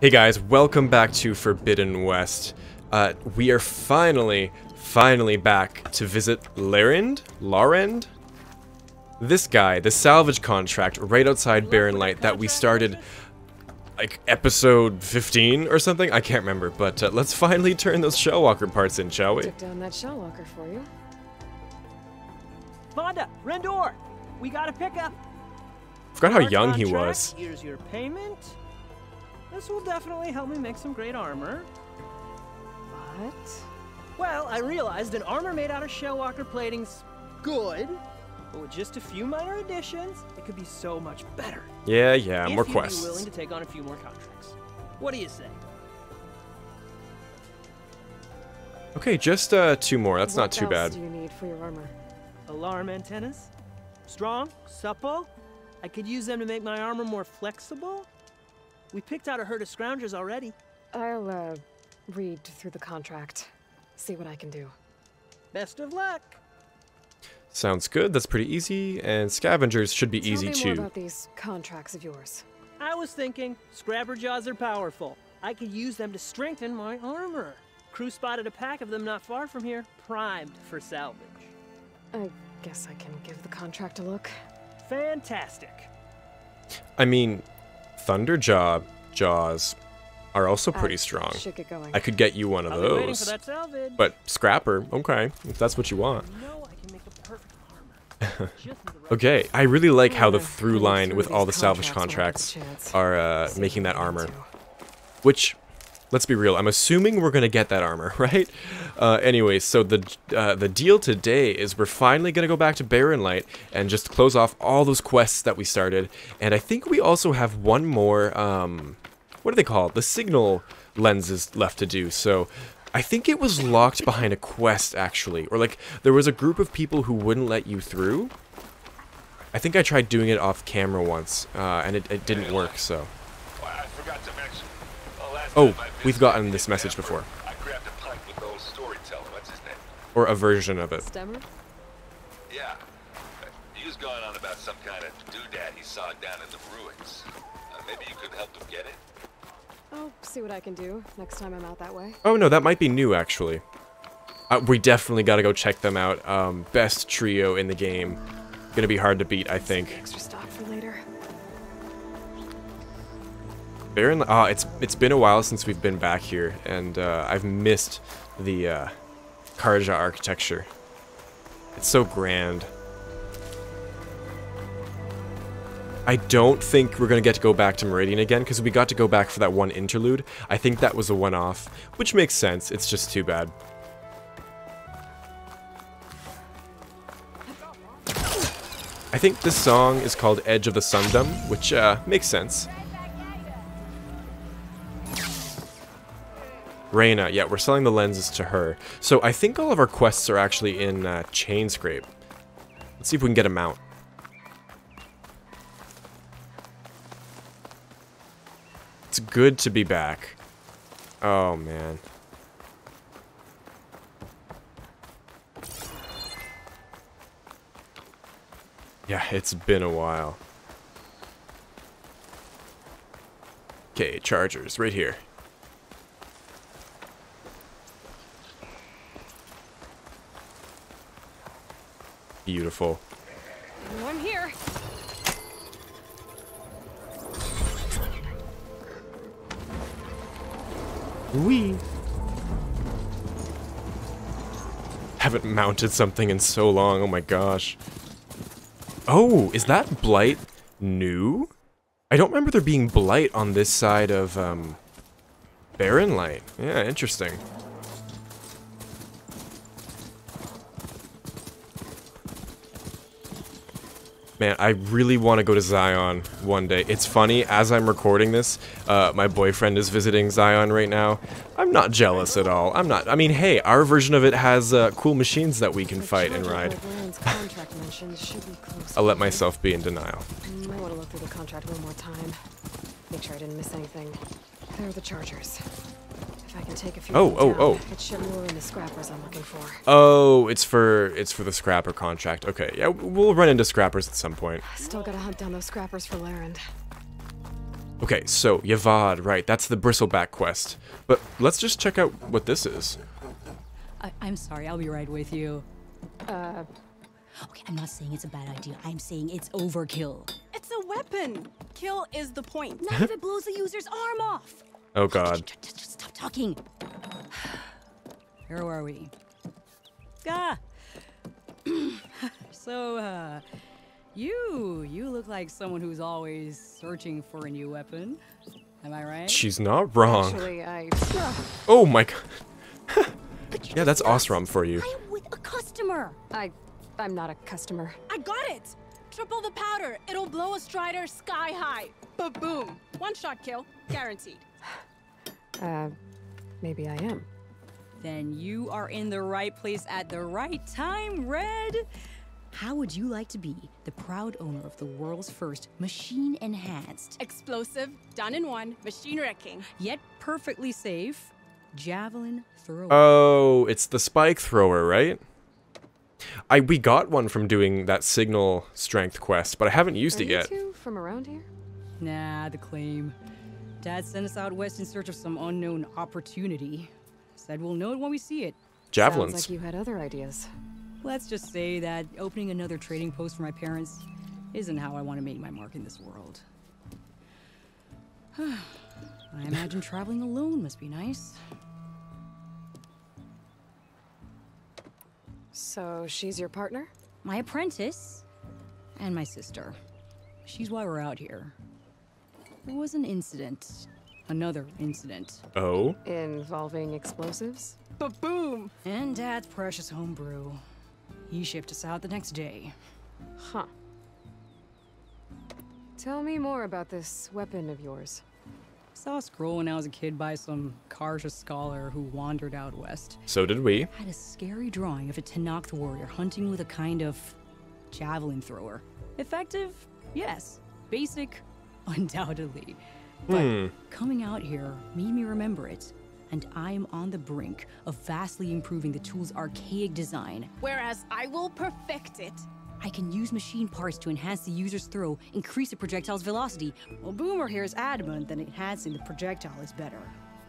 Hey guys, welcome back to Forbidden West. Uh, we are finally, finally back to visit Larend? Larend? This guy, the salvage contract right outside Barren Light that we started like episode 15 or something? I can't remember, but uh, let's finally turn those Shellwalker parts in, shall we? Took down that Shellwalker for you. Fonda, Rendor, we got a pickup. Forgot how Our young he was. Here's your payment. This will definitely help me make some great armor. What? Well, I realized an armor made out of Shellwalker plating's good, but with just a few minor additions, it could be so much better. Yeah, yeah, if more you'd quests. be willing to take on a few more contracts. What do you say? Okay, just uh, two more. That's what not too else bad. do you need for your armor? Alarm antennas? Strong? Supple? I could use them to make my armor more flexible? We picked out a herd of scroungers already. I'll, uh, read through the contract. See what I can do. Best of luck. Sounds good. That's pretty easy, and scavengers should be Tell easy me too. more about these contracts of yours. I was thinking, scrapper jaws are powerful. I could use them to strengthen my armor. Crew spotted a pack of them not far from here, primed for salvage. I guess I can give the contract a look. Fantastic. I mean, Thunderjaw jaws are also pretty I strong. Should get going. I could get you one of I'll be waiting for those. But Scrapper, okay, if that's what you want. You know I can make a perfect armor. Just need the right Okay, I really like how the Yeah, through line with all the these salvage contracts contracts when I get the are uh, making that armor. Which, let's be real, I'm assuming we're gonna get that armor, right? Uh, anyway, so the uh, the deal today is we're finally gonna go back to Barren Light and just close off all those quests that we started. And I think we also have one more. Um, what are they called? The signal lenses left to do. So. I think it was locked behind a quest, actually. Or, like, there was a group of people who wouldn't let you through. I think I tried doing it off camera once, uh, and it, it didn't work, so. Well, I forgot to mention. the last Oh, we've gotten this message before. I grabbed a pint with old storyteller. What's his name? Or a version of it. Stemmer? Yeah. He was going on about some kind of doodad he saw down in the ruins. Uh, maybe you could help him get it? I'll see what I can do next time I'm out that way. Oh no, that might be new actually. Uh, we definitely gotta go check them out. Um, best trio in the game. Gonna be hard to beat, I think. Baron, ah, it's it's been a while since we've been back here, and uh, I've missed the uh, Karja architecture. It's so grand. I don't think we're gonna get to go back to Meridian again because we got to go back for that one interlude. I think that was a one-off, which makes sense. It's just too bad. I think this song is called Edge of the Sundom, which uh, makes sense. Reyna, yeah, we're selling the lenses to her. So I think all of our quests are actually in uh, Chainscrape. Let's see if we can get a mount. It's good to be back. Oh, man. Yeah, it's been a while. Okay, chargers, right here. Beautiful. Oh, I'm here. We Haven't mounted something in so long. Oh my gosh. Oh, is that blight new? I don't remember there being blight on this side of um Barren Light. Yeah, interesting. Man, I really want to go to Zion one day. It's funny, as I'm recording this, uh, my boyfriend is visiting Zion right now. I'm not jealous at all. I'm not. I mean, hey, our version of it has uh, cool machines that we can fight and ride. I'll let myself be in denial. Might want to look through the contract one more time. Make sure I didn't miss anything. There are the chargers. If I can take a few Oh, oh, down, oh. it should lure in the scrappers I'm looking for. Oh, it's for it's for the scrapper contract. Okay, yeah, we'll run into scrappers at some point. Still gotta hunt down those scrappers for Larend. Okay, so Yavad, right? That's the bristleback quest. But let's just check out what this is. I, I'm sorry, I'll be right with you. Uh, Okay, I'm not saying it's a bad idea. I'm saying it's overkill. It's a weapon. Kill is the point. Not if it blows the user's arm off. Oh god. Just, just, just stop talking. Where are we? Ah. so, uh, you you look like someone who's always searching for a new weapon. Am I right? She's not wrong. actually, I. Oh my god. Yeah, that's Oseram for you. I'm with a customer. I. I'm not a customer. I got it. Triple the powder. It'll blow a strider sky high. But boom. One shot kill. Guaranteed. Uh, maybe I am. Then you are in the right place at the right time, Red. How would you like to be the proud owner of the world's first machine enhanced, Explosive. Done in one. Machine wrecking. yet perfectly safe javelin thrower? Oh, it's the spike thrower, right? I we got one from doing that signal strength quest, but I haven't used Are it you yet. two from around here? Nah, the claim. Dad sent us out west in search of some unknown opportunity. Said we'll know it when we see it. Javelins. Sounds like you had other ideas. Let's just say that opening another trading post for my parents isn't how I want to make my mark in this world. I imagine traveling alone must be nice. So she's your partner? My apprentice and my sister. She's why we're out here. There was an incident. Another incident. oh, Involving explosives? But boom. And Dad's precious homebrew. He shipped us out the next day. Huh. Tell me more about this weapon of yours. Saw a scroll when I was a kid by some Karja scholar who wandered out west. so did we. Had a scary drawing of a Tenakth warrior hunting with a kind of javelin thrower. Effective? Yes. Basic? Undoubtedly. But Hmm. coming out here made me remember it. And I'm on the brink of vastly improving the tool's archaic design. Whereas I will perfect it. I can use machine parts to enhance the user's throw, increase the projectile's velocity. Well, Boomer here is adamant that enhancing the projectile is better,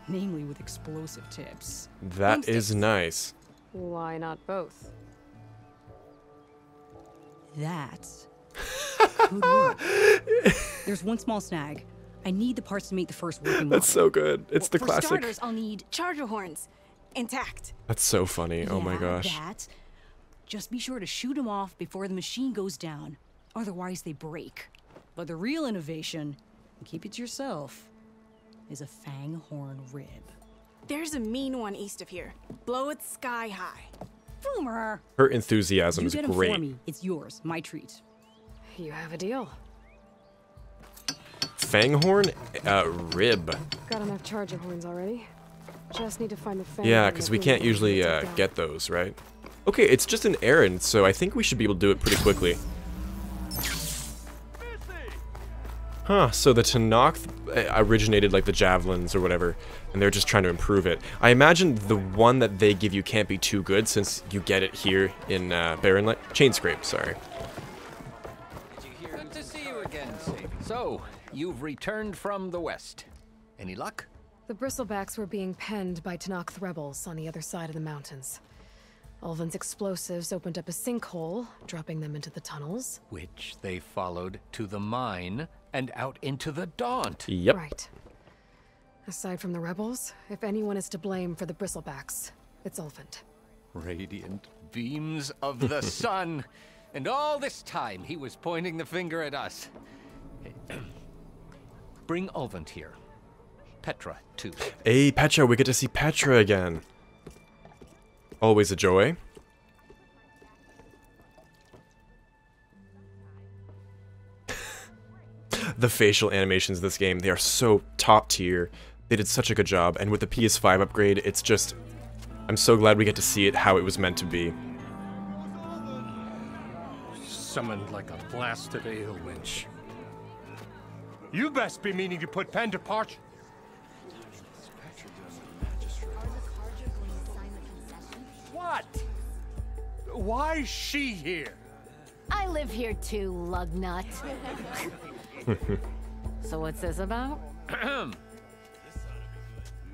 namely with explosive tips. That is nice. Why not both? That could work. There's one small snag. I need the parts to make the first working That's so good. It's the For classic. starters, I'll need charger horns. Intact. That's so funny. Oh my gosh. That. Just be sure to shoot them off before the machine goes down. Otherwise, they break. But the real innovation, and keep it to yourself, is a Fanghorn rib. There's a mean one east of here. Blow it sky high. Boomer! Her enthusiasm You is get 'em great. for me. It's yours. My treat. You have a deal. Fanghorn uh, rib. Got enough charger horns already. Just need to find the fan. Yeah, because we can't usually uh, get those, right? Okay, it's just an errand, so I think we should be able to do it pretty quickly. Huh, so the Tenakth uh, originated like the javelins or whatever, and they're just trying to improve it. I imagine the one that they give you can't be too good since you get it here in uh, Barren Light. Chainscrape, sorry. So, you've returned from the west. Any luck? The bristlebacks were being penned by Tenakth rebels on the other side of the mountains. Ulvund's explosives opened up a sinkhole, dropping them into the tunnels. Which they followed to the mine and out into the Daunt. Yep. Right. Aside from the rebels, if anyone is to blame for the bristlebacks, it's Ulvund. Radiant beams of the sun. And all this time, he was pointing the finger at us. Bring Ulvund here. Petra, too. Hey, Petra, we get to see Petra again. Always a joy. the facial animations of this game, they are so top tier. They did such a good job, and with the PS5 upgrade, it's just... I'm so glad we get to see it how it was meant to be. Summoned like a blasted ale winch. You best be meaning to put pen to parch. What? Why's she here? I live here too, lugnut. So what's this about?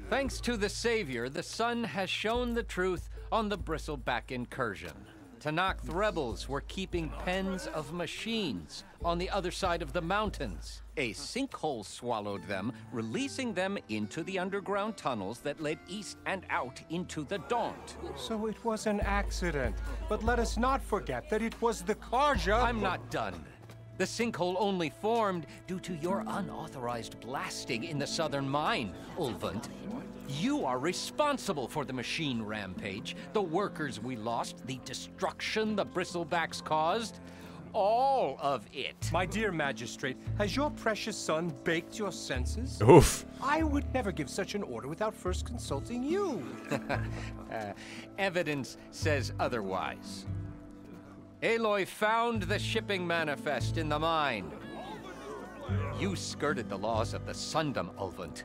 Thanks to the Savior, the sun has shown the truth on the Bristleback incursion. Tenakth rebels were keeping pens of machines on the other side of the mountains. A sinkhole swallowed them, releasing them into the underground tunnels that led east and out into the Daunt. So it was an accident. But let us not forget that it was the Karja. I'm not done. The sinkhole only formed due to your unauthorized blasting in the southern mine, Ulvund. You are responsible for the machine rampage, the workers we lost, the destruction the bristlebacks caused. All of it. My dear magistrate, has your precious son baked your senses? Oof. I would never give such an order without first consulting you. Uh, evidence says otherwise. Aloy found the shipping manifest in the mine. You skirted the laws of the Sundom, Ulvund.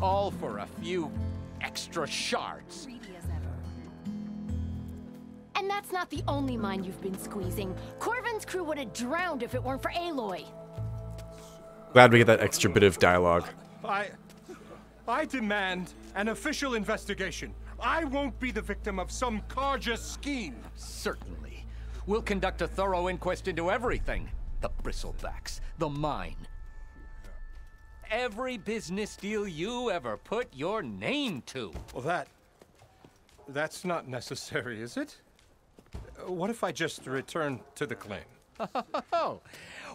All for a few extra shards. And that's not the only mine you've been squeezing. Corvin's crew would have drowned if it weren't for Aloy. Glad we get that extra bit of dialogue. I. I demand an official investigation. I won't be the victim of some Karja scheme. Certainly. We'll conduct a thorough inquest into everything. The bristlebacks, the mine. Every business deal you ever put your name to. Well, that. That's not necessary, is it? Uh, What if I just return to the claim? Oh,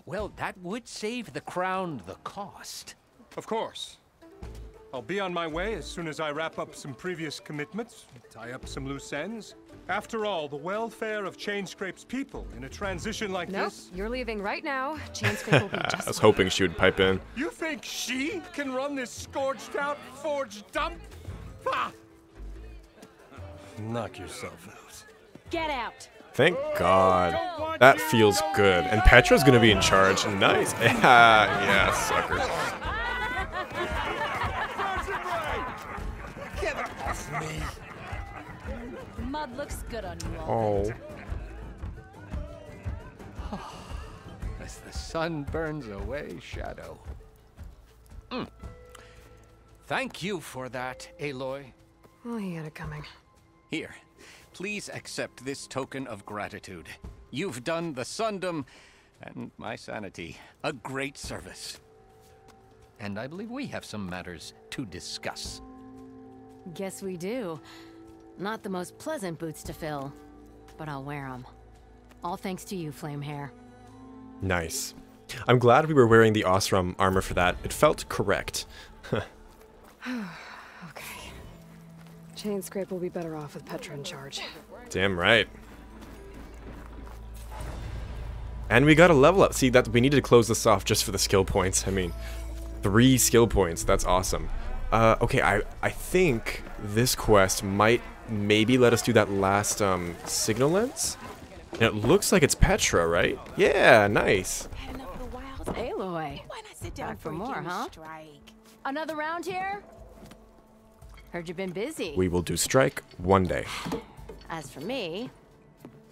well, that would save the crown the cost. Of course. I'll be on my way as soon as I wrap up some previous commitments, tie up some loose ends. After all, the welfare of Chainscrape's people in a transition like Nope, this. you're leaving right now. Chainscrape will be I was hoping she would pipe in. You think she can run this scorched out forged dump? Ha! Knock yourself out. Get out. Thank oh, God. That feels good. And Petra's gonna be in charge. Nice. yeah, sucker. Mud looks good on you all. Oh. As the sun burns away shadow. Mm. Thank you for that, Aloy. Oh, he had it coming. Here, please accept this token of gratitude. You've done the Sundom and my sanity a great service. And I believe we have some matters to discuss. Guess we do. Not the most pleasant boots to fill, but I'll wear them. All thanks to you, Flame Hair. Nice. I'm glad we were wearing the Oseram armor for that. It felt correct. Okay. Chainscrape will be better off with Petra in charge. Damn right. And we got a level up. See, that we needed to close this off just for the skill points. I mean, three skill points. That's awesome. Uh, okay, I I think this quest might maybe let us do that last um, signal lens. And it looks like it's Petra, right? Yeah, nice. Aloy. Time for more, huh? Another round here? Heard you've been busy. We will do strike one day. As for me,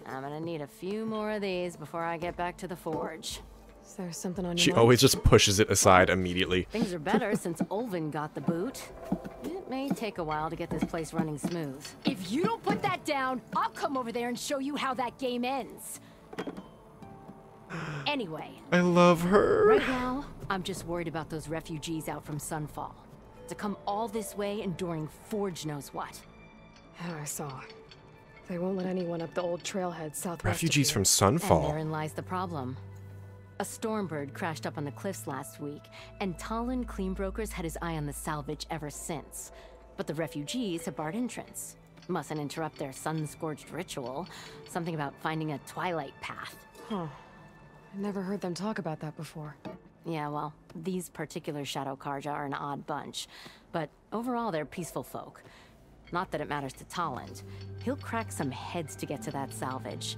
I'm gonna need a few more of these before I get back to the forge. Is there something on your She mind? always just pushes it aside immediately. Things are better since Ulvund got the boot. It may take a while to get this place running smooth. If you don't put that down, I'll come over there and show you how that game ends. Anyway, I love her. right now, I'm just worried about those refugees out from Sunfall. To come all this way enduring Forge knows what. Yeah, I saw. They won't let anyone up the old trailhead southwest. Refugees here. from And Sunfall. therein lies the problem. A stormbird crashed up on the cliffs last week, and Talon Cleanbrokers had his eye on the salvage ever since. But the refugees have barred entrance. Mustn't interrupt their sun-scorched ritual. Something about finding a twilight path. Huh. I never heard them talk about that before. Yeah, well, these particular Shadow Karja are an odd bunch. But overall, they're peaceful folk. Not that it matters to Talland. He'll crack some heads to get to that salvage.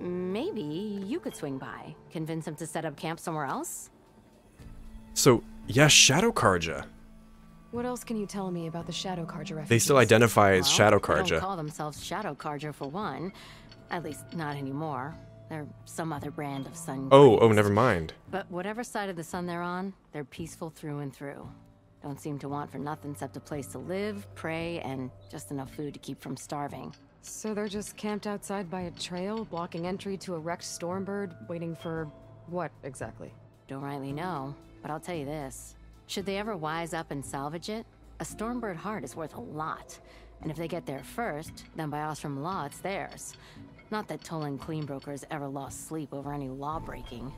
Maybe you could swing by, convince him to set up camp somewhere else? So, yeah, Shadow Karja. What else can you tell me about the Shadow Karja refugees? They still identify as Well, Shadow They don't call themselves Shadow Karja for one. At least, not anymore. They're some other brand of sun. Oh, oh, never mind. But whatever side of the sun they're on, they're peaceful through and through. Don't seem to want for nothing except a place to live, pray, and just enough food to keep from starving. So they're just camped outside by a trail, blocking entry to a wrecked Stormbird, waiting for what exactly? Don't rightly know, but I'll tell you this. Should they ever wise up and salvage it, a Stormbird heart is worth a lot. And if they get there first, then by Oseram law, it's theirs. Not that Tolan Cleanbrokers ever lost sleep over any law breaking.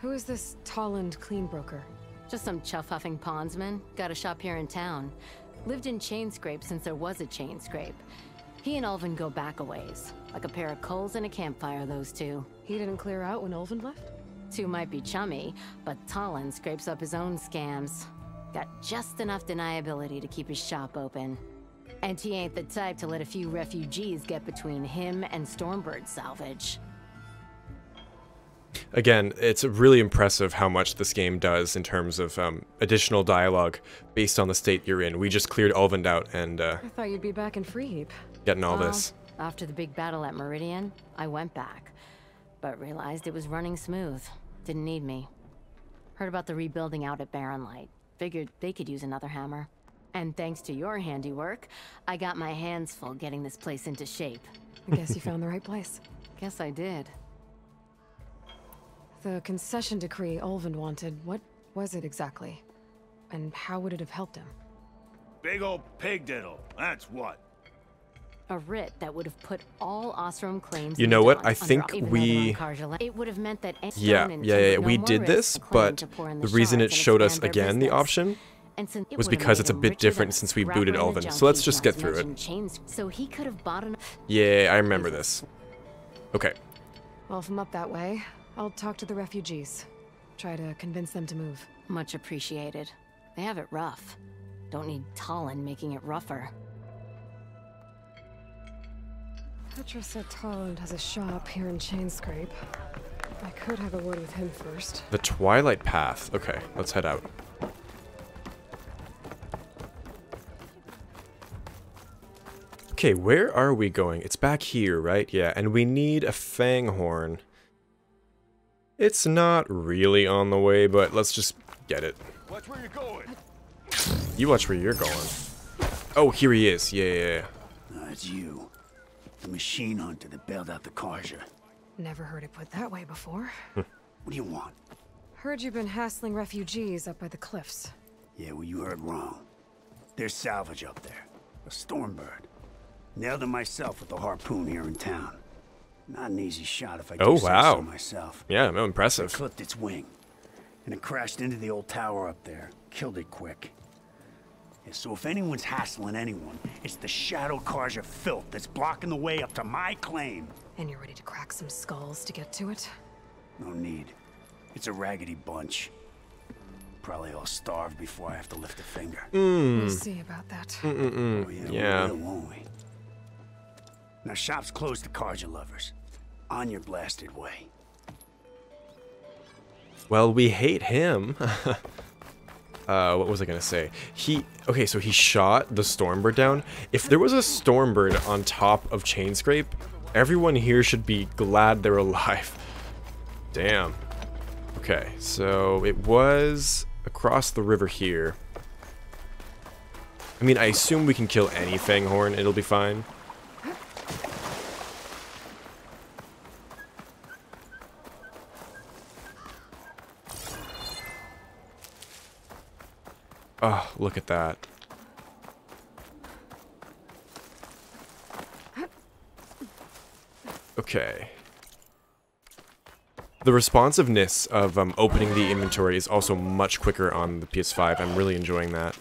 Who is this Tolland Cleanbroker? Just some chuff-huffing pondsman. Got a shop here in town. Lived in Chainscrape since there was a Chainscrape. He and Ulvund go back a ways. Like a pair of coals in a campfire, those two. He didn't clear out when Ulvund left? Two might be chummy, but Talon scrapes up his own scams. Got just enough deniability to keep his shop open. And he ain't the type to let a few refugees get between him and Stormbird salvage. Again, it's really impressive how much this game does in terms of um, additional dialogue based on the state you're in. We just cleared Ulvund out and uh, I thought you'd be back in Freeheap. getting all Well, this. After the big battle at Meridian, I went back, but realized it was running smooth. Didn't need me. Heard about the rebuilding out at Barren Light. Figured they could use another hammer. And thanks to your handiwork, I got my hands full getting this place into shape. I guess you found the right place. Guess I did. The concession decree Ulvund wanted, what was it exactly? And how would it have helped him? Big old pig diddle, that's what. A writ that would have put all Oseram claims You know what? I think even though they're on we- It would have meant that any Yeah, yeah, yeah. no We did this, but to pour in the the reason it showed us again the option And it was because it's a bit different since we booted and. So let's just get through it. Chains, so he could have bought enough. Yeah, I remember this. Okay. Well, if I'm up that way, I'll talk to the refugees. Try to convince them to move. Much appreciated. They have it rough. Don't need Talon making it rougher. Petra said Tolland has a shop here in Chainscrape. I could have a word with him first. The Twilight Path. Okay, let's head out. Okay, where are we going? It's back here, right? Yeah, and we need a Fanghorn. It's not really on the way, but let's just get it. Watch where you're going. You watch where you're going. Oh, here he is. Yeah, yeah, yeah. Ah, it's you. The machine hunter that bailed out the Karja. Never heard it put that way before. What do you want? Heard you've been hassling refugees up by the cliffs. Yeah, well, you heard wrong. There's salvage up there. A Stormbird. Nailed him myself with a harpoon here in town. Not an easy shot if I oh, do Oh, wow. so myself. Yeah, no, impressive. It impressive. clipped its wing. And it crashed into the old tower up there. Killed it quick. Yeah, so if anyone's hassling anyone, it's the Shadow Karja filth that's blocking the way up to my claim. And you're ready to crack some skulls to get to it? No need. It's a raggedy bunch. Probably all starved before I have to lift a finger. Hmm. We'll see about that. Mm-mm. Oh, yeah. Yeah. we will, won't we? Now, shop's closed to Karja lovers. On your blasted way. Well, we hate him. uh, what was I gonna say? He okay, so he shot the Stormbird down. If there was a Stormbird on top of Chainscrape, everyone here should be glad they're alive. Damn. Okay, so it was across the river here. I mean, I assume we can kill any Fanghorn, it'll be fine. Oh, look at that. Okay. The responsiveness of um, opening the inventory is also much quicker on the PS5. I'm really enjoying that.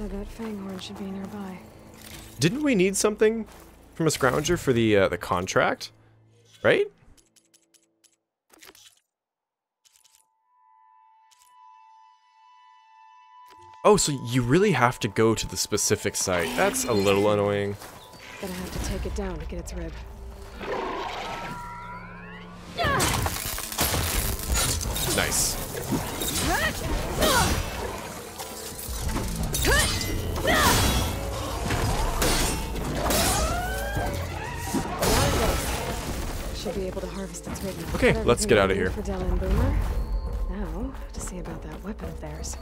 Said that Fanghorn should be nearby. Didn't we need something from a scrounger for the uh, the contract? Right? Oh, so you really have to go to the specific site. That's a little annoying. Gonna have to take it down to get its rib. Nice. Should be able to harvest its. Okay, Got let's get out of here. For Della and Boomer. Now, to see about that weapon of theirs.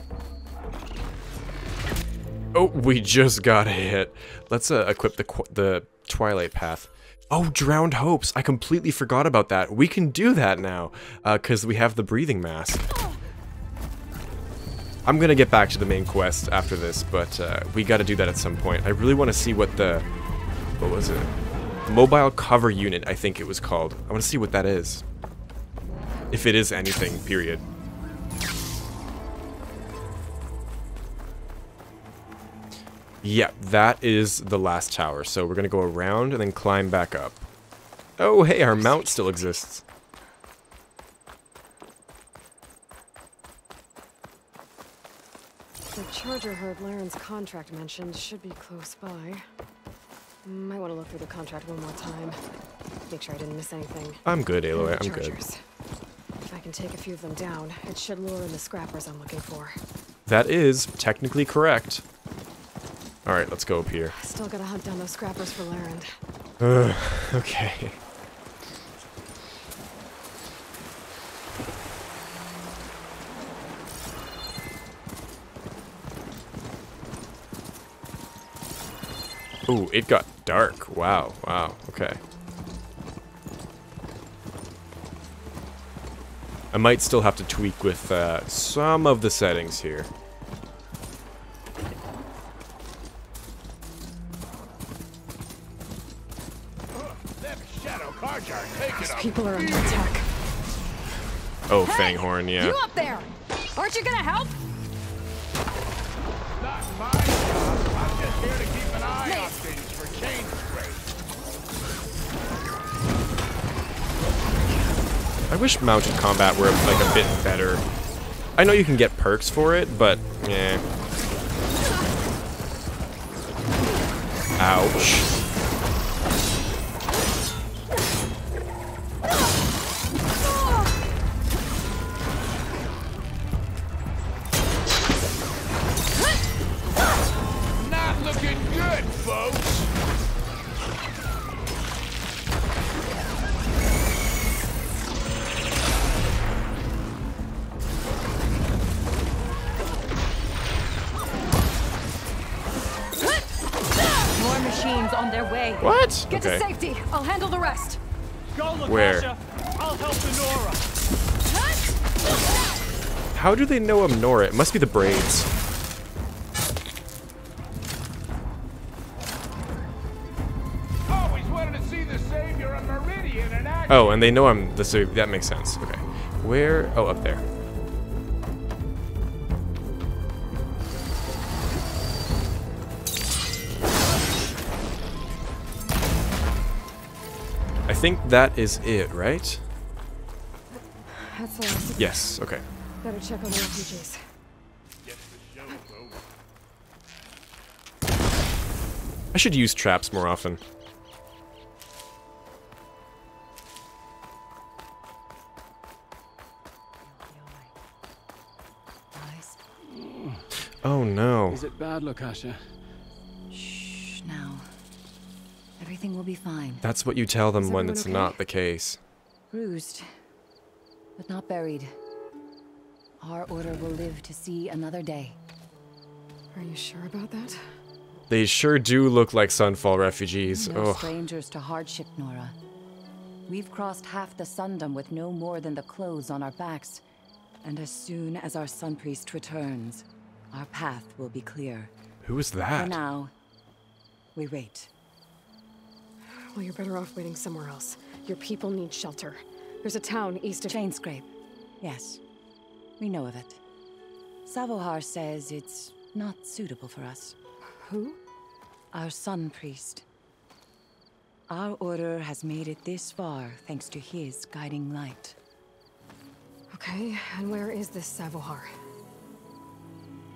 Oh, we just got hit. Let's uh, equip the qu- the Twilight Path. Oh, Drowned Hopes. I completely forgot about that. We can do that now, because we have the breathing mask. I'm gonna get back to the main quest after this, but uh, we gotta do that at some point. I really want to see what the... What was it? Mobile Cover Unit, I think it was called. I want to see what that is. If it is anything, period. Yeah, that is the last tower. So we're gonna go around and then climb back up. Oh, hey, our mount still exists. The charger herd Larend's contract mentioned should be close by. Mm, Might want to look through the contract one more time. Make sure I didn't miss anything. I'm good, Aloy. I'm good. chargers. If I can take a few of them down, it should lure in the scrappers I'm looking for. That is technically correct. All right, let's go up here. Still gotta hunt down those scrappers for Larend. Ugh, okay. Ooh, it got dark. Wow, wow, okay. I might still have to tweak with uh, some of the settings here. Those people are under attack. Oh, Fanghorn, yeah. You up there? Aren't you gonna help? Wish mounted combat were like a bit better. I know you can get perks for it, but yeah. Ouch. Handle the rest. Go, Where? I'll help Nora. How do they know I'm Nora? It must be the braids. Always wanted to see the Savior of Meridian in action. Oh, and they know I'm the so that makes sense. Okay. Where? Oh, up there. Think that is it, right? That's the last of them. Yes, okay. Better check on the refugees. I should use traps more often. Oh no. Is it bad, Lokasha? Shh, now. Everything will be fine. That's what you tell them Is when it's okay? not the case. Bruised, but not buried. Our order will live to see another day. Are you sure about that? They sure do look like Sunfall refugees. No Oh, strangers to hardship, Nora. We've crossed half the Sundom with no more than the clothes on our backs. And as soon as our Sun Priest returns, our path will be clear. who is For that? now, we wait. Well, you're better off waiting somewhere else. Your people need shelter. There's a town east of Chainscrape. Yes, we know of it. Savohar says it's not suitable for us. Who? Our Sun Priest. Our order has made it this far thanks to his guiding light. Okay, and where is this Savohar?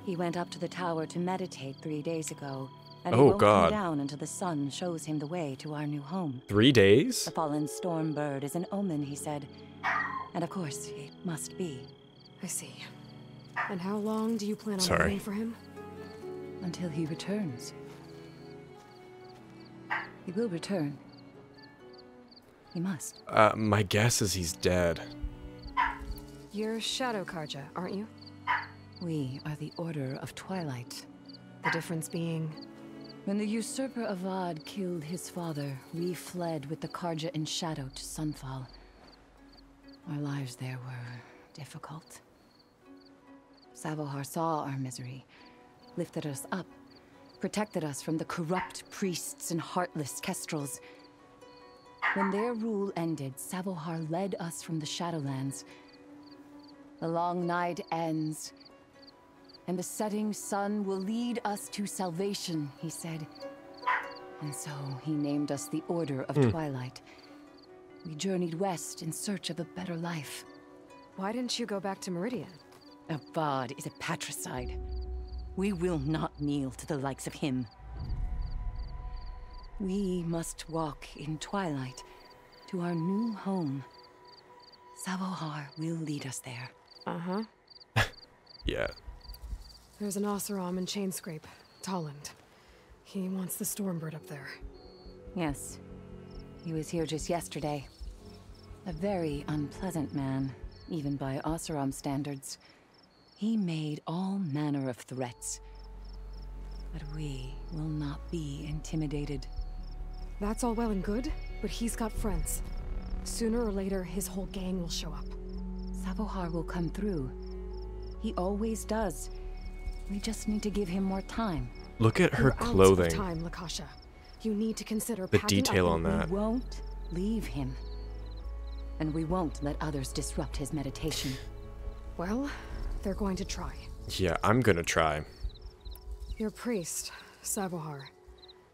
He went up to the tower to meditate three days ago, and Oh, he won't God. come down until the sun shows him the way to our new home. Three days? The fallen storm bird is an omen, he said. And of course, it must be. I see. And how long do you plan on Sorry. waiting for him? Until he returns. He will return. He must. Uh, my guess is he's dead. You're Shadow Karja, aren't you? We are the Order of Twilight. The difference being. When the usurper Avad killed his father, we fled with the Karja in shadow to Sunfall. Our lives there were difficult. Savohar saw our misery, lifted us up, protected us from the corrupt priests and heartless kestrels. When their rule ended, Savohar led us from the Shadowlands. The long night ends, and the setting sun will lead us to salvation, he said. And so he named us the Order of Hmm. Twilight. We journeyed west in search of a better life. Why didn't you go back to Meridian? Avad is a patricide. We will not kneel to the likes of him. We must walk in twilight to our new home. Savohar will lead us there. Uh huh. Yeah. There's an Oseram in Chainscrape, Tolland. He wants the Stormbird up there. Yes. He was here just yesterday. A very unpleasant man, even by Oseram standards. He made all manner of threats. But we will not be intimidated. That's all well and good, but he's got friends. Sooner or later, his whole gang will show up. Savohar will come through. He always does. We just need to give him more time. Look at her You're clothing. time, Lokasha. You need to consider The detail on that. We won't leave him. And we won't let others disrupt his meditation. Well, they're going to try. Yeah, I'm gonna try. Your priest, Savohar.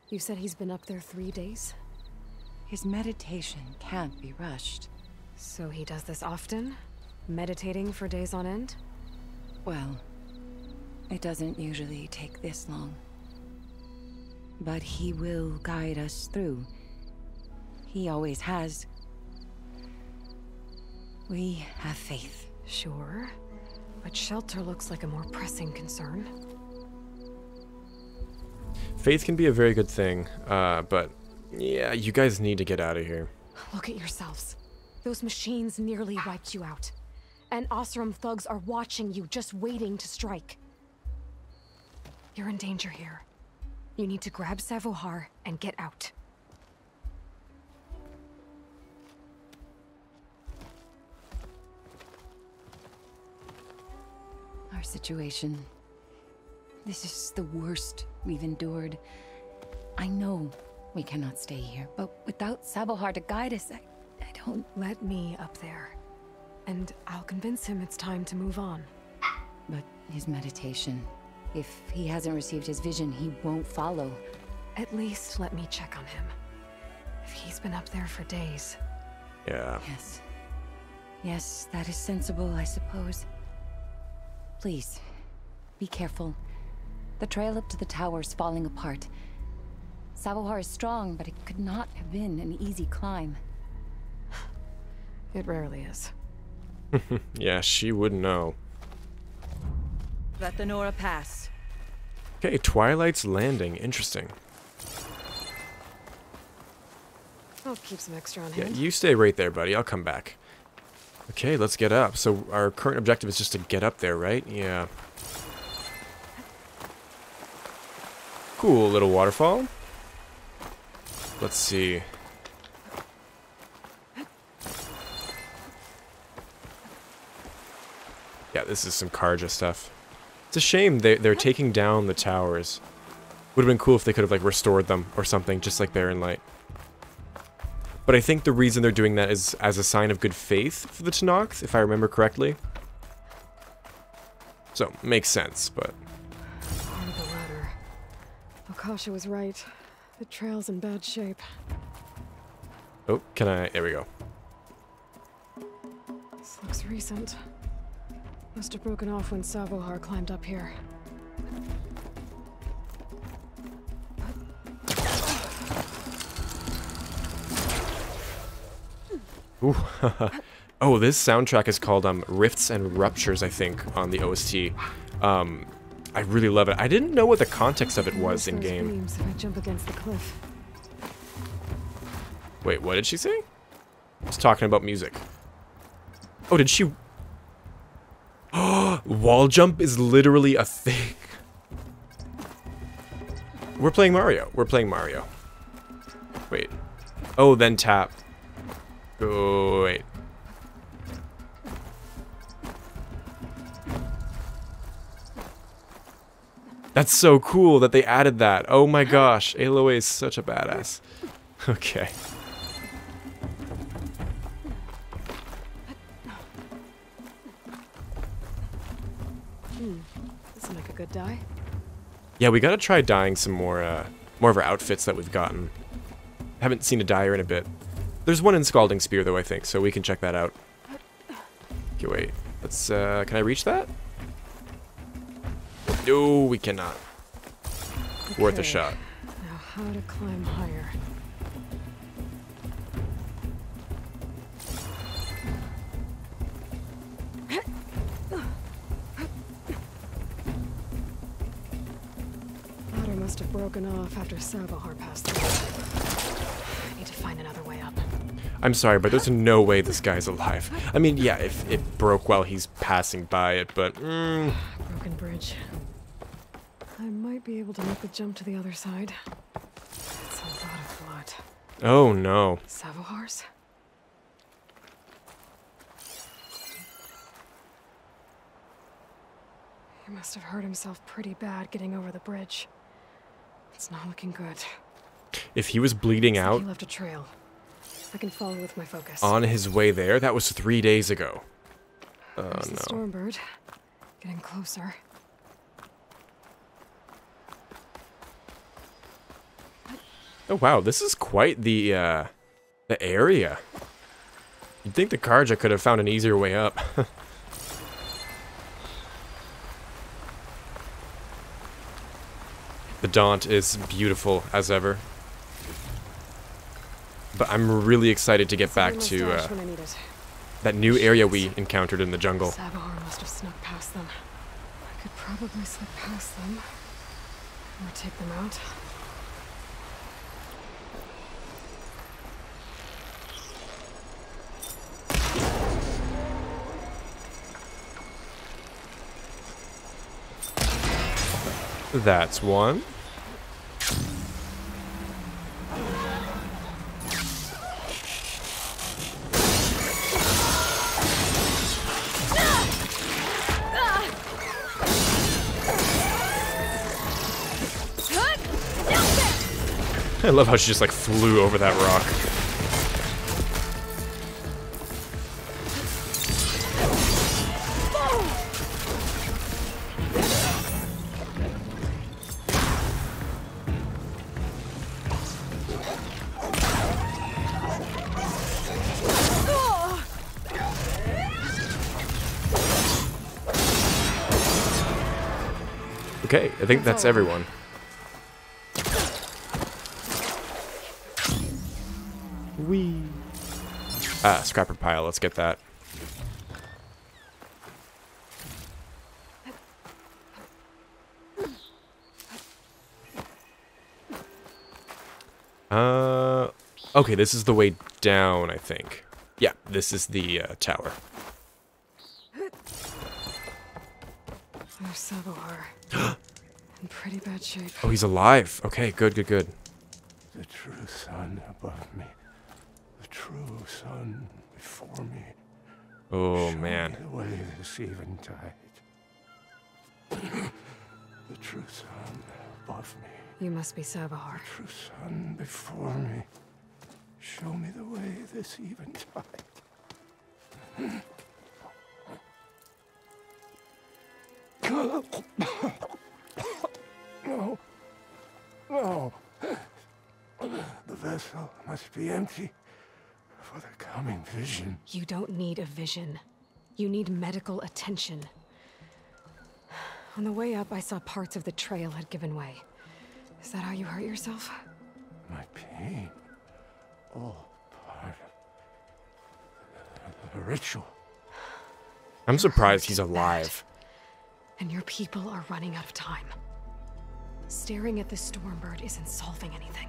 You said he's been up there three days? His meditation can't be rushed. So he does this often? Meditating for days on end? Well, it doesn't usually take this long. But he will guide us through. He always has. We have faith. Sure. But shelter looks like a more pressing concern. Faith can be a very good thing, uh, but yeah, you guys need to get out of here. Look at yourselves. Those machines nearly wiped you out. And Oseram thugs are watching you, just waiting to strike. You're in danger here. You need to grab Savohar and get out. Our situation. This is the worst we've endured. I know we cannot stay here, but without Savohar to guide us, I, I don't. Let me up there. And I'll convince him it's time to move on. But his meditation. If he hasn't received his vision, he won't follow. At least let me check on him. If he's been up there for days. Yeah. Yes. Yes, that is sensible, I suppose. Please, be careful. The trail up to the tower is falling apart. Savohar is strong, but it could not have been an easy climb. It rarely is. yeah, she would know. Let the Nora pass. Okay, Twilight's Landing. Interesting. I'll keep some extra on Yeah, hand. you stay right there, buddy. I'll come back. Okay, let's get up. So our current objective is just to get up there, right? Yeah. Cool little waterfall. Let's see. Yeah, this is some Karja stuff. It's a shame they, they're taking down the towers. Would have been cool if they could have like restored them or something, just like Barren Light. But I think the reason they're doing that is as a sign of good faith for the Tenakth, if I remember correctly. So, makes sense, but... Part of the ladder. Akasha was right. The trail's in bad shape. Oh, can I... There we go. This looks recent. Must have broken off when Savohar climbed up here. Ooh, Oh, this soundtrack is called um, Rifts and Ruptures, I think, on the OST. Um, I really love it. I didn't know what the context of it was in game. if I jump against the cliff. Wait, what did she say? She's talking about music. Oh, did she? Wall jump is literally a thing. We're playing Mario. We're playing Mario. Wait. Oh, then tap. Oh, wait. That's so cool that they added that. Oh my gosh, Aloy is such a badass. Okay. Yeah, we gotta try dyeing some more, uh, more of our outfits that we've gotten. Haven't seen a dyer in a bit. There's one in Scalding Spear, though, I think, so we can check that out. Okay, wait. Let's, uh, can I reach that? No, we cannot. Worth a shot. Now, how to climb higher? After passed through. I need to find another way up. I'm sorry, but there's no way this guy's alive. I mean, yeah, if it broke while he's passing by it, but, mm, Broken bridge. I might be able to make the jump to the other side. It's a lot of blood. oh no. Savahars? He must have hurt himself pretty bad getting over the bridge. It's not looking good. If he was bleeding Looks like out He left a trail. I can follow with my focus. on his way there, that was three days ago. Oh There's the no. Stormbird. Getting closer. Oh wow, this is quite the uh the area. You'd think the Carja could have found an easier way up. the Daunt is beautiful as ever. But I'm really excited to get back to uh, dash when I need it. that new area we encountered in the jungle. Savahar must have snuck past them. I could probably slip past them. Or take them out. That's one. I love how she just like flew over that rock. Think that's everyone. Wee. Ah, scrapper pile. Let's get that. Uh, okay, this is the way down, I think. Yeah, this is the uh, tower. There's Savahar. In pretty bad shape. Oh, he's alive. Okay, good, good, good. The true sun above me. The true sun before me. Oh, Show man. Me the way this eventide. the true sun above me. You must be Savahar. True sun before me. Show me the way this eventide. No. No. The vessel must be empty for the coming vision. You don't need a vision. You need medical attention. On the way up, I saw parts of the trail had given way. Is that how you hurt yourself? My pain. All part of a ritual. I'm surprised he's alive. And your people are running out of time. Staring at this Stormbird isn't solving anything.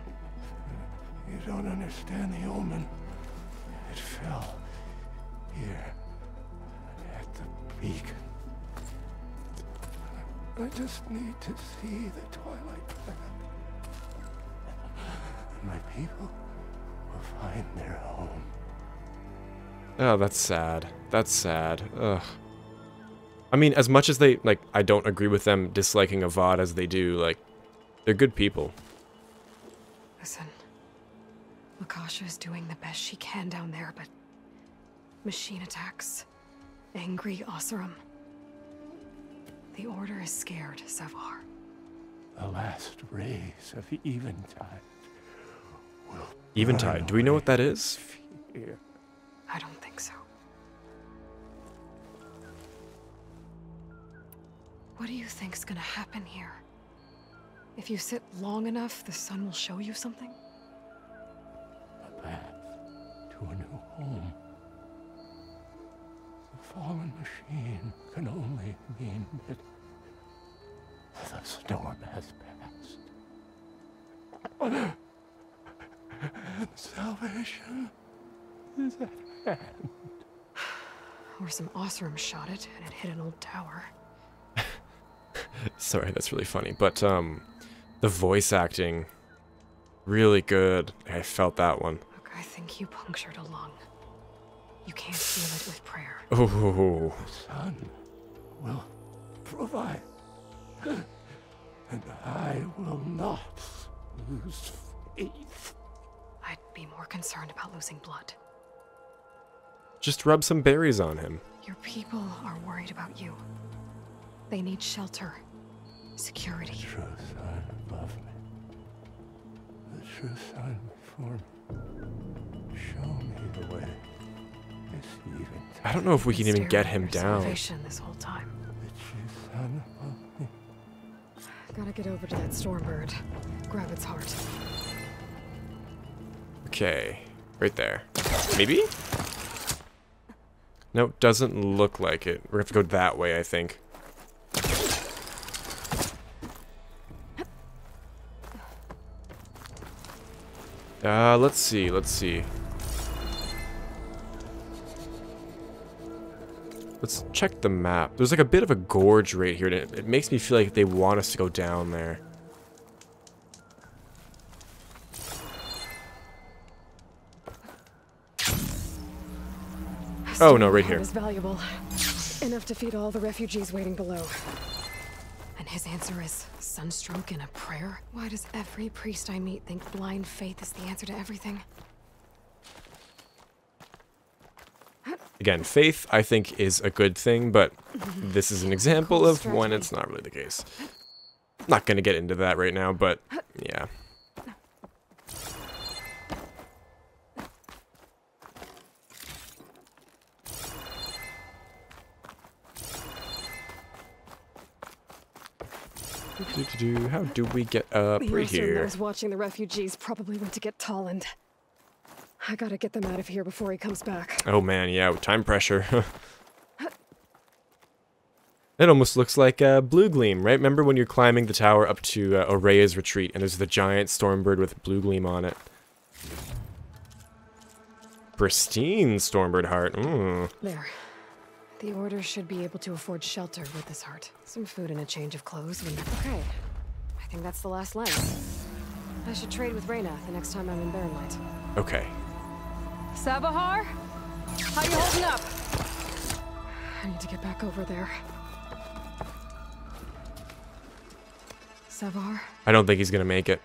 You don't understand the omen. It fell here at the beacon. I just need to see the Twilight Path. And my people will find their home. Oh, that's sad. That's sad. Ugh. I mean, as much as they, like, I don't agree with them disliking Avad as they do, like, they're good people. Listen. Lokasha is doing the best she can down there, but... Machine attacks. Angry Oseram. The Order is scared, Savahar. The last rays of Eventide will Eventide, do we know what that is? fear. I don't think so. What do you think's gonna happen here? If you sit long enough, the sun will show you something? A path to a new home. The fallen machine can only mean that the storm has passed. And salvation is at hand. Or some Oseram shot it and it hit an old tower. Sorry, that's really funny. But, um, the voice acting, really good. I felt that one. Look, I think you punctured a lung. You can't heal it with prayer. Oh, Sun will provide. And I will not lose faith. I'd be more concerned about losing blood. just rub some berries on him. Your people are worried about you. They need shelter, security. True sun above me. The true sun before me. Show me the way. This even I don't know if we can even Staring get at him your down. salvation this whole time. the true sun above me. Gotta get over to that Stormbird. Grab its heart. Okay, right there. Maybe? No, doesn't look like it. We're gonna have to go that way, I think. Uh, let's see, let's see. Let's check the map. There's like a bit of a gorge right here, and it, it makes me feel like they want us to go down there. Oh, no, right here. is valuable. Enough to feed all the refugees waiting below. And his answer is sunstroke and a prayer? Why does every priest I meet think blind faith is the answer to everything? Again, faith, I think, is a good thing, but this is an example of when it's not really the case. Not gonna get into that right now, but yeah. Do-do-do, How do we get up The right here? was watching the refugees probably went to get Tolland. I gotta get them out of here before he comes back. Oh man, yeah, with time pressure. it almost looks like uh, Blue Gleam, right? Remember when you're climbing the tower up to uh, Ourea's retreat and there's the giant Stormbird with Blue Gleam on it? Pristine Stormbird heart. Mm. There. The Order should be able to afford shelter with this heart. Some food and a change of clothes when... Okay. I think that's the last leg. I should trade with Reyna the next time I'm in Barren Light. Okay. Savahar? How you holding up? I need to get back over there. Savahar? I don't think he's gonna make it.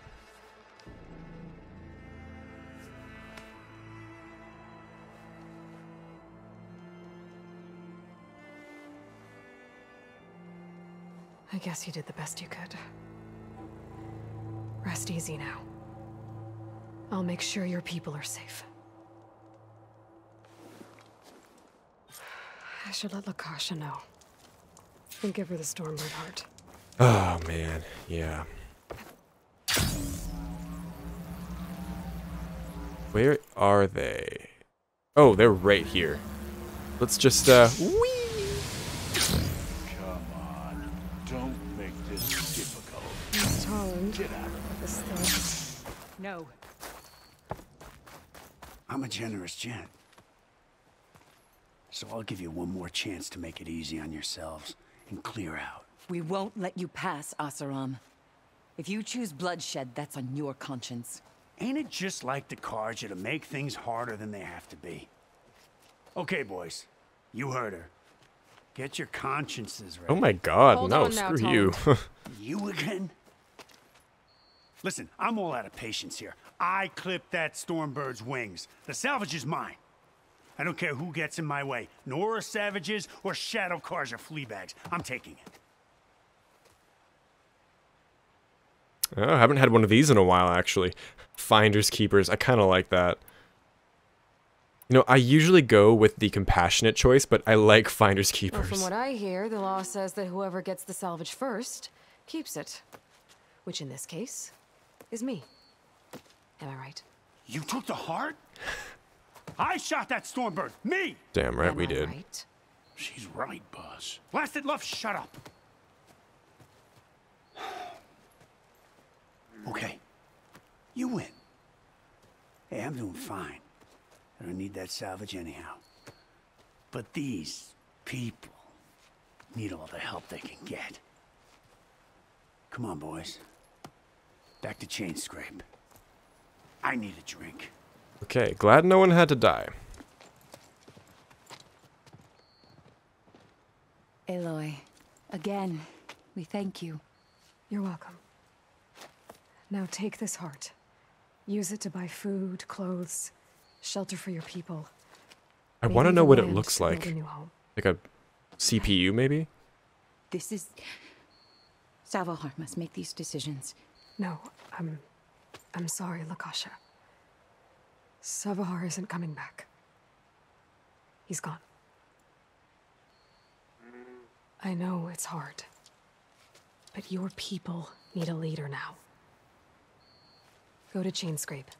I guess you did the best you could. Rest easy now. I'll make sure your people are safe. I should let Lokasha know. And give her the Stormbird heart. Oh man, yeah. Where are they? Oh, they're right here. let's just uh, Come Miss Holland. Get out of This thug. No. I'm a generous gent. So I'll give you one more chance to make it easy on yourselves and clear out. We won't let you pass, Oseram. If you choose bloodshed, that's on your conscience. Ain't it just like the Carja to make things harder than they have to be? Okay, boys. You heard her. Get your consciences right. Oh my god, Hold no, on now, screw you. You again? Listen, I'm all out of patience here. I clipped that Stormbird's wings. The salvage is mine. I don't care who gets in my way. Nora savages or shadow cars or flea bags. I'm taking it. Oh, I haven't had one of these in a while, actually. Finders keepers. I kind of like that. You know, I usually go with the compassionate choice, but I like finders Well, keepers. from what I hear, the law says that whoever gets the salvage first keeps it. Which in this case is me. Am I right? You took the heart? I shot that Stormbird. Me! Damn right Am we I did. right? She's right, boss. Blasted love, shut up. Okay. You win. Hey, I'm doing fine. I don't need that salvage anyhow. But these people need all the help they can get. Come on, boys. Back to Chainscrape. I need a drink. Okay, glad no one had to die. Aloy, again, we thank you. You're welcome. Now take this heart. Use it to buy food, clothes, shelter for your people. I want to know what it looks like. a. Like a CPU, maybe? This is... Savahar must make these decisions. No, I'm. I'm sorry, Lokasha. Savahar isn't coming back. He's gone. I know it's hard. But your people need a leader now. Go to Chainscrape.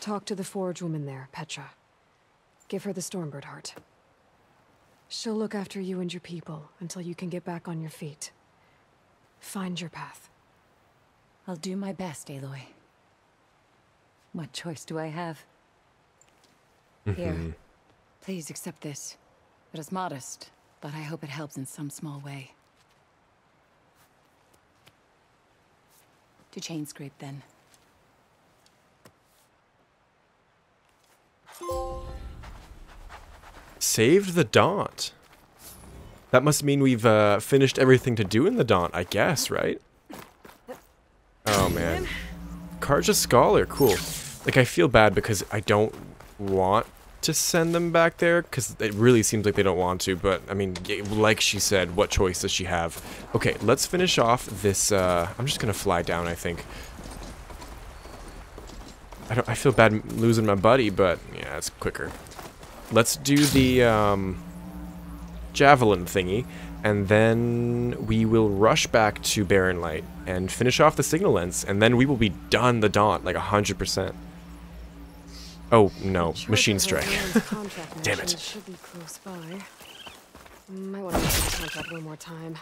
Talk to the forge woman there, Petra. Give her the Stormbird heart. She'll look after you and your people until you can get back on your feet. Find your path. I'll do my best, Aloy. What choice do I have? Here, Mhm. please accept this. It is modest, but I hope it helps in some small way. To Chainscrape, then. Saved the Daunt. That must mean we've uh, finished everything to do in the Daunt, I guess, right? Man. Carja Scholar, cool. Like I feel bad because I don't want to send them back there because it really seems like they don't want to, but I mean, like she said, what choice does she have? Okay, let's finish off this, uh, I'm just gonna fly down, I think. I don't, I feel bad losing my buddy, but yeah, it's quicker. Let's do the, um, javelin thingy, and then we will rush back to Barren Light and finish off the signal lens, and then we will be done the Daunt, like 100%. Oh, no. Machine Strike. Damn it. Should be close by. Might want to look at the contract one more time.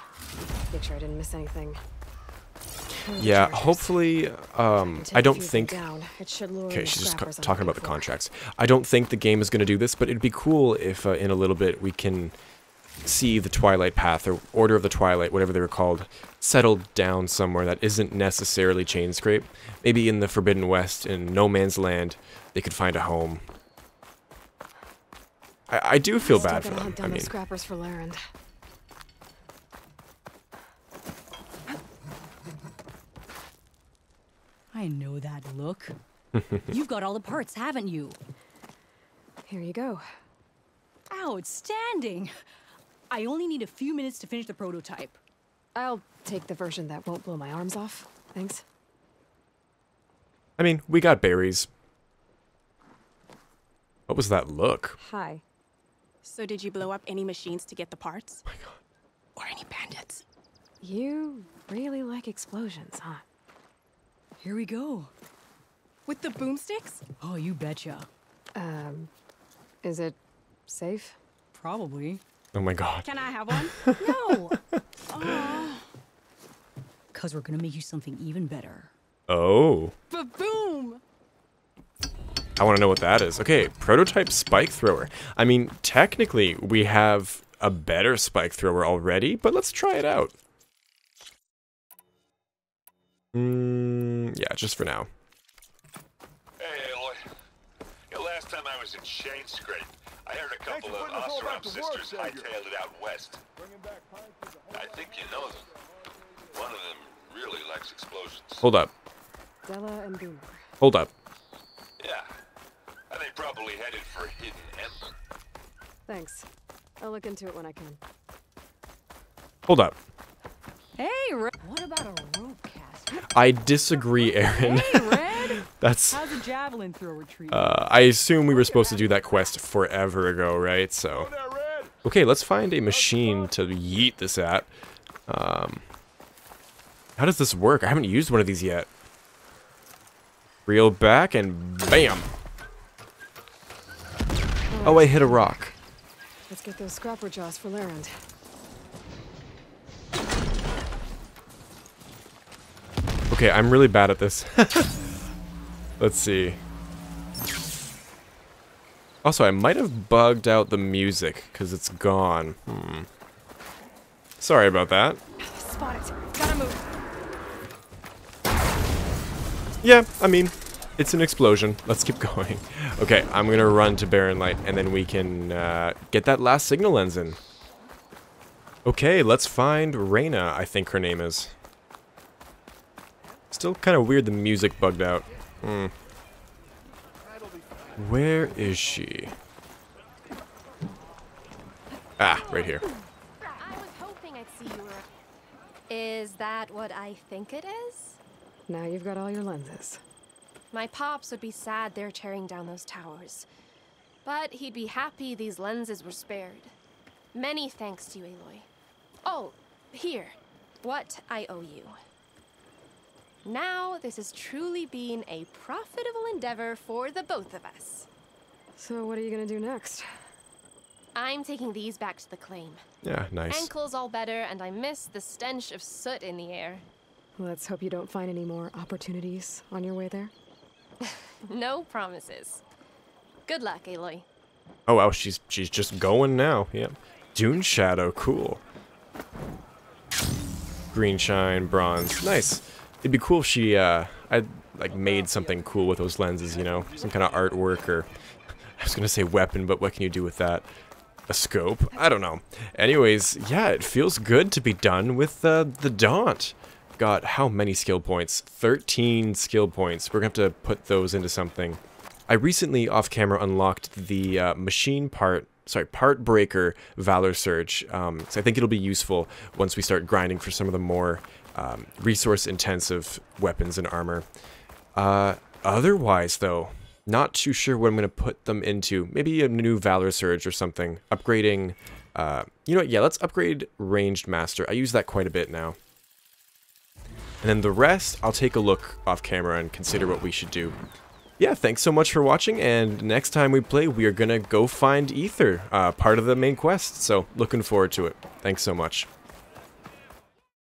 Make sure I didn't miss anything. Yeah, hopefully, um, I don't few of them think... down. It should lure Okay, she's just co- scrappers on talking about the contracts. I don't think the game is going to do this, but it'd be cool if uh, in a little bit we can see the Twilight Path or Order of the Twilight, whatever they were called, settled down somewhere that isn't necessarily Chainscrape. Maybe in the Forbidden West, in No Man's Land, they could find a home. I, I do feel Still bad for gotta them. hunt I mean, scrappers for Larend. I know that look. You've got all the parts, haven't you? Here you go. Outstanding! I only need a few minutes to finish the prototype. I'll take the version that won't blow my arms off. Thanks. I mean, we got berries. What was that look? Hi. So did you blow up any machines to get the parts? Oh my god. Or any bandits? You really like explosions, huh? Here we go. With the boomsticks? Oh, you betcha. Um, is it safe? Probably. Oh my god. Can I have one? No. oh. Cause we're gonna make you something even better. Oh. Ba-boom! I want to know what that is. Okay, prototype spike thrower. I mean, technically, we have a better spike thrower already, but let's try it out. Mm, yeah, just for now. Hey, Aloy. Yeah, last time I was in Chainscrape, I heard a couple of uh, Oseram sisters hightailed it out west. I think you know them. One of them really likes explosions. Hold up. Delah and Boomer. Hold up. Yeah. And they probably headed for Hidden Ember. Thanks. I'll look into it when I can. Hold up. Hey, Red. What about a rope cast? I disagree, Aaron. Hey, Red. That's. How's a javelin thrower treat? Uh, I assume we were supposed to do that quest forever ago, right? So. Okay, let's find a machine to yeet this at. Um, how does this work? I haven't used one of these yet. Reel back and bam! Oh, I hit a rock. Let's get those scrapper jaws for Larend. Okay, I'm really bad at this. Let's see. Also, I might have bugged out the music, because it's gone. Hmm. Sorry about that. Gotta move. Yeah, I mean, it's an explosion. Let's keep going. Okay, I'm gonna run to Barren Light, and then we can uh, get that last signal lens in. Okay, let's find Reyna, I think her name is. Still kind of weird the music bugged out. Hmm. Where is she? Ah, right here. I was hoping I'd see you. Is that what I think it is? Now you've got all your lenses. My pops would be sad they're tearing down those towers. But he'd be happy these lenses were spared. Many thanks to you, Aloy. Oh, here. What I owe you. Now, this has truly been a profitable endeavor for the both of us. So what are you gonna do next? I'm taking these back to the claim. Yeah, nice. Ankle's all better, and I miss the stench of soot in the air. Let's hope you don't find any more opportunities on your way there. No promises. Good luck, Aloy. Oh wow, she's she's just going now. Yep. Dune Shadow, cool. Green shine, bronze, nice. It'd be cool if she uh I like made something cool with those lenses, you know, some kind of artwork or I was gonna say weapon, but what can you do with that? A scope? I don't know. Anyways, yeah, it feels good to be done with uh, the Daunt. Got how many skill points? 13 skill points. We're gonna have to put those into something. I recently, off camera, unlocked the uh, machine part, sorry, part breaker Valor Surge. Um, so I think it'll be useful once we start grinding for some of the more um, resource intensive weapons and armor. Uh, otherwise, though, not too sure what I'm going to put them into. Maybe a new Valor Surge or something. Upgrading, uh, you know what, yeah, let's upgrade Ranged Master. I use that quite a bit now. And then the rest, I'll take a look off camera and consider what we should do. Yeah, thanks so much for watching, and next time we play, we are gonna go find Aether, uh, part of the main quest, so looking forward to it. Thanks so much.